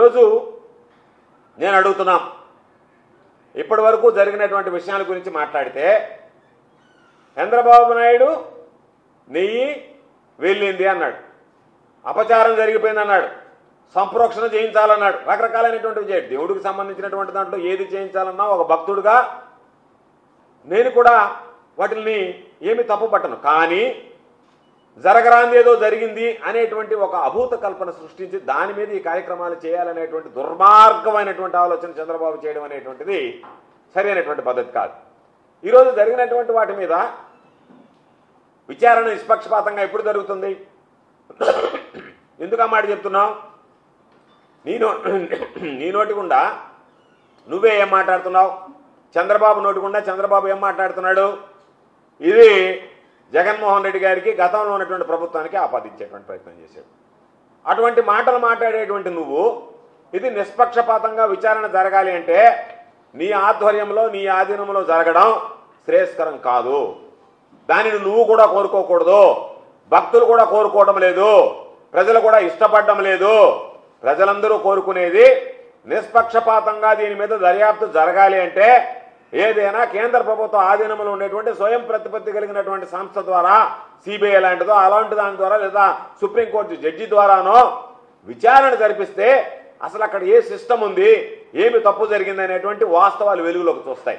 ఈరోజు నేను అడుగుతున్నాం. ఇప్పటి వరకు జరిగినటువంటి విషయాల గురించి మాట్లాడితే చంద్రబాబు నాయుడు నెయ్యి వెళ్ళింది అన్నాడు. అపచారం జరిగిపోయింది అన్నాడు. సంప్రోక్షణ చేయించాలన్నాడు. రకరకాలైనటువంటి విజయ దేవుడికి సంబంధించినటువంటి దాంట్లో ఏది చేయించాలన్నా ఒక భక్తుడుగా నేను కూడా వాటిని ఏమి తప్పు పట్టను కానీ జరగరాందేదో జరిగింది అనేటువంటి ఒక అభూత కల్పన సృష్టించి దాని మీద ఈ కార్యక్రమాలు చేయాలనేటువంటి దుర్మార్గమైనటువంటి ఆలోచన చంద్రబాబు చేయడం అనేటువంటిది సరైనటువంటి పద్ధతి కాదు. ఈరోజు జరిగినటువంటి వాటి మీద విచారణ నిష్పక్షపాతంగా ఎప్పుడు జరుగుతుంది? ఎందుకు ఆ మాట చెప్తున్నావు? నేను నీ నోటి గుండా నువ్వే ఏం మాట్లాడుతున్నావు? చంద్రబాబు నోటి గుండా చంద్రబాబు ఏం మాట్లాడుతున్నాడు? ఇది జగన్మోహన్ రెడ్డి గారికి గతంలో ఉన్నటువంటి ప్రభుత్వానికి ఆపాదించేటువంటి ప్రయత్నం చేశాడు. అటువంటి మాటలు మాట్లాడేటువంటి నువ్వు ఇది నిష్పక్షపాతంగా విచారణ జరగాలి అంటే నీ ఆధ్వర్యంలో నీ ఆధీనంలో జరగడం శ్రేయస్కరం కాదు. దానిని నువ్వు కూడా కోరుకోకూడదు. భక్తులు కూడా కోరుకోవడం లేదు. ప్రజలు కూడా ఇష్టపడడం లేదు. ప్రజలందరూ కోరుకునేది నిష్పక్షపాతంగా దీని మీద దర్యాప్తు జరగాలి అంటే ఏదైనా కేంద్ర ప్రభుత్వ ఆధీనంలో ఉండేటువంటి స్వయం ప్రతిపత్తి కలిగినటువంటి సంస్థ ద్వారా సిబిఐ లాంటిదో అలాంటి దాని ద్వారా లేదా సుప్రీంకోర్టు జడ్జి ద్వారానో విచారణ జరిపిస్తే అసలు అక్కడ ఏ సిస్టమ్ ఉంది ఏమి తప్పు జరిగింది అనేటువంటి వాస్తవాలు వెలుగులోకి చూస్తాయి.